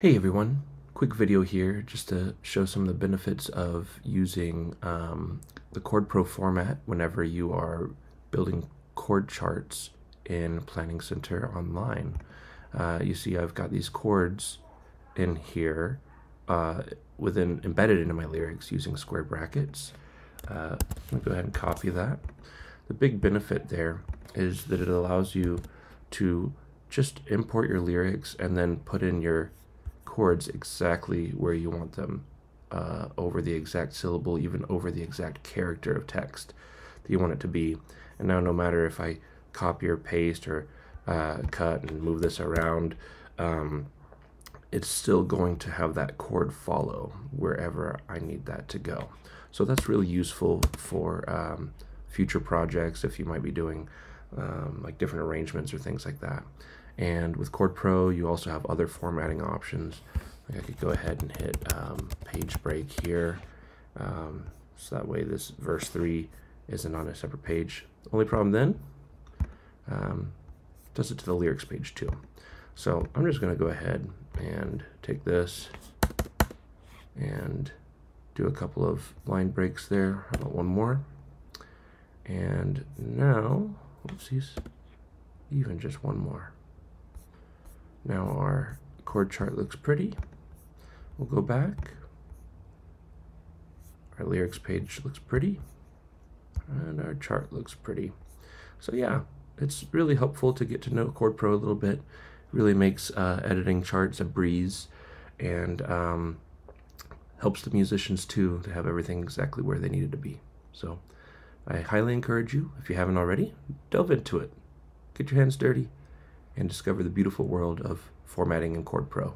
Hey everyone, quick video here just to show some of the benefits of using um, the ChordPro format whenever you are building chord charts in Planning Center online. Uh, you see I've got these chords in here uh, within embedded into my lyrics using square brackets. Uh, let me go ahead and copy that. The big benefit there is that it allows you to just import your lyrics and then put in your chords exactly where you want them uh, over the exact syllable, even over the exact character of text that you want it to be. And now, no matter if I copy or paste or uh, cut and move this around, um, it's still going to have that chord follow wherever I need that to go. So that's really useful for um, future projects if you might be doing um, like different arrangements or things like that. And with ChordPro, you also have other formatting options. Like I could go ahead and hit um, page break here. Um, so that way this verse 3 isn't on a separate page. Only problem then, um, does it to the lyrics page too. So I'm just going to go ahead and take this and do a couple of line breaks there. How about one more? And now, oopsies, even just one more. Now our chord chart looks pretty. We'll go back. Our lyrics page looks pretty. And our chart looks pretty. So yeah, it's really helpful to get to know ChordPro a little bit. Really makes uh, editing charts a breeze and um, helps the musicians too to have everything exactly where they need it to be. So I highly encourage you, if you haven't already, delve into it. Get your hands dirty and discover the beautiful world of formatting in ChordPro.